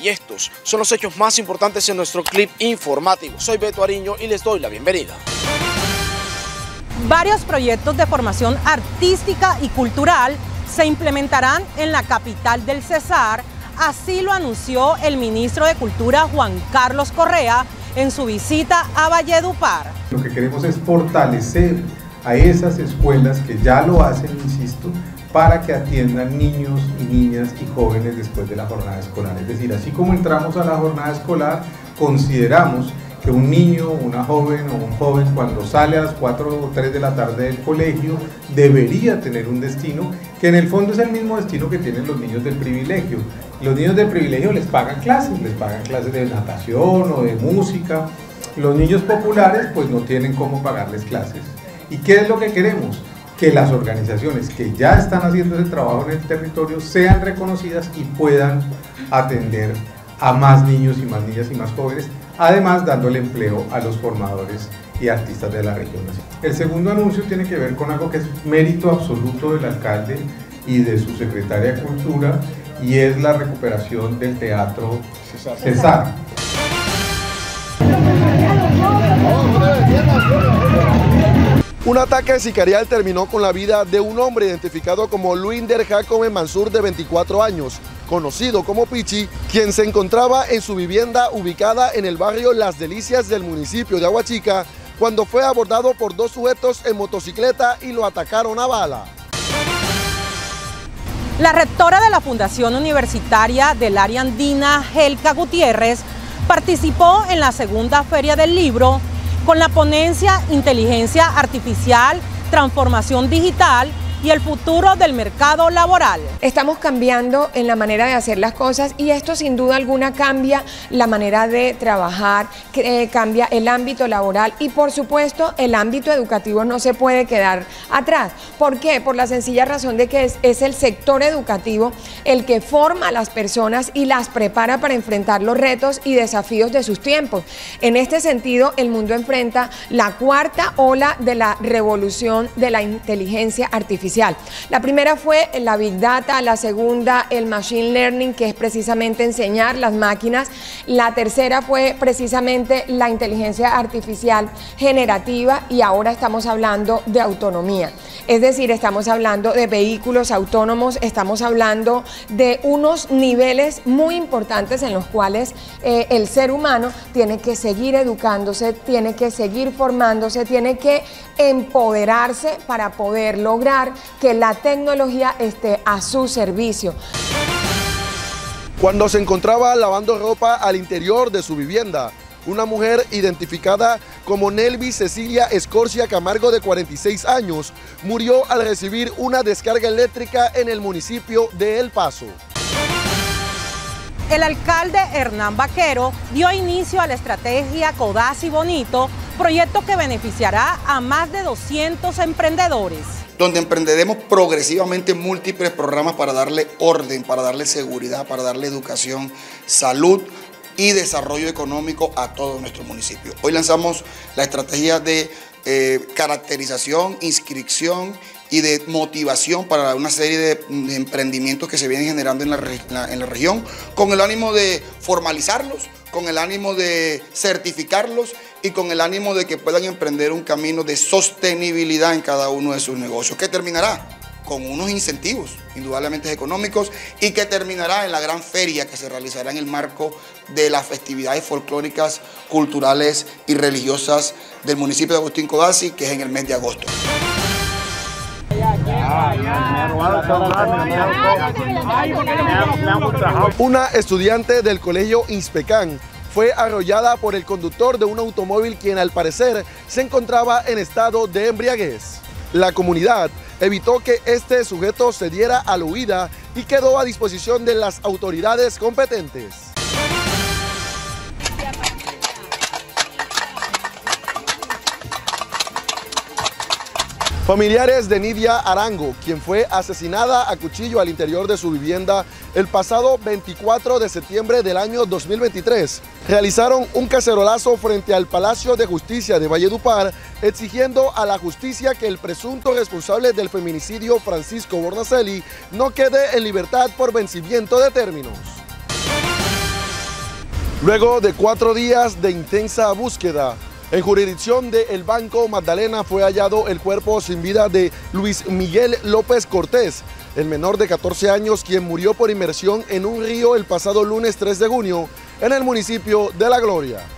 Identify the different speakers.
Speaker 1: Y estos son los hechos más importantes en nuestro clip informativo. Soy Beto Ariño y les doy la bienvenida.
Speaker 2: Varios proyectos de formación artística y cultural se implementarán en la capital del Cesar, así lo anunció el ministro de Cultura Juan Carlos Correa en su visita a Valledupar.
Speaker 3: Lo que queremos es fortalecer a esas escuelas que ya lo hacen, insisto, para que atiendan niños y niñas y jóvenes después de la jornada escolar. Es decir, así como entramos a la jornada escolar, consideramos que un niño, una joven o un joven cuando sale a las 4 o 3 de la tarde del colegio debería tener un destino que en el fondo es el mismo destino que tienen los niños del privilegio. Los niños del privilegio les pagan clases, les pagan clases de natación o de música. Los niños populares pues no tienen cómo pagarles clases. ¿Y qué es lo que queremos? Que las organizaciones que ya están haciendo ese trabajo en el territorio sean reconocidas y puedan atender a más niños y más niñas y más jóvenes, además dándole empleo a los formadores y artistas de la región. El segundo anuncio tiene que ver con algo que es mérito absoluto del alcalde y de su secretaria de Cultura y es la recuperación del teatro César.
Speaker 4: Un ataque sicarial terminó con la vida de un hombre identificado como Luinder Jacome Mansur de 24 años, conocido como Pichi, quien se encontraba en su vivienda ubicada en el barrio Las Delicias del municipio de Aguachica, cuando fue abordado por dos sujetos en motocicleta y lo atacaron a bala.
Speaker 2: La rectora de la Fundación Universitaria del Área Andina, Helka Gutiérrez, participó en la segunda Feria del Libro con la ponencia Inteligencia Artificial, Transformación Digital y el futuro del mercado laboral.
Speaker 5: Estamos cambiando en la manera de hacer las cosas y esto sin duda alguna cambia la manera de trabajar, eh, cambia el ámbito laboral y por supuesto el ámbito educativo no se puede quedar atrás. ¿Por qué? Por la sencilla razón de que es, es el sector educativo el que forma a las personas y las prepara para enfrentar los retos y desafíos de sus tiempos. En este sentido, el mundo enfrenta la cuarta ola de la revolución de la inteligencia artificial la primera fue la Big Data, la segunda el Machine Learning, que es precisamente enseñar las máquinas. La tercera fue precisamente la inteligencia artificial generativa y ahora estamos hablando de autonomía. Es decir, estamos hablando de vehículos autónomos, estamos hablando de unos niveles muy importantes en los cuales eh, el ser humano tiene que seguir educándose, tiene que seguir formándose, tiene que empoderarse para poder lograr que la tecnología esté a su servicio.
Speaker 4: Cuando se encontraba lavando ropa al interior de su vivienda, una mujer identificada como Nelvi Cecilia Escorcia Camargo de 46 años murió al recibir una descarga eléctrica en el municipio de El Paso.
Speaker 2: El alcalde Hernán Vaquero dio inicio a la estrategia Codazzi Bonito, proyecto que beneficiará a más de 200 emprendedores
Speaker 6: donde emprenderemos progresivamente múltiples programas para darle orden, para darle seguridad, para darle educación, salud y desarrollo económico a todo nuestro municipio. Hoy lanzamos la estrategia de eh, caracterización, inscripción y de motivación para una serie de, emprendimientos que se vienen generando en la, región, con el ánimo de formalizarlos, con el ánimo de certificarlos y con el ánimo de que puedan emprender un camino de sostenibilidad en cada uno de sus negocios, que terminará con unos incentivos, indudablemente económicos, y que terminará en la gran feria que se realizará en el marco de las festividades folclóricas, culturales y religiosas del municipio de Agustín Codazzi, que es en el mes de agosto.
Speaker 4: Una estudiante del colegio Inspecán fue arrollada por el conductor de un automóvil quien al parecer se encontraba en estado de embriaguez. La comunidad evitó que este sujeto se diera a la huida y quedó a disposición de las autoridades competentes. Familiares de Nidia Arango, quien fue asesinada a cuchillo al interior de su vivienda el pasado 24 de septiembre del año 2023, realizaron un cacerolazo frente al Palacio de Justicia de Valledupar, exigiendo a la justicia que el presunto responsable del feminicidio Francisco Bornacelli no quede en libertad por vencimiento de términos. Luego de cuatro días de intensa búsqueda, en jurisdicción del Banco Magdalena fue hallado el cuerpo sin vida de Luis Miguel López Cortés, el menor de 14 años quien murió por inmersión en un río el pasado lunes 3 de junio en el municipio de La Gloria.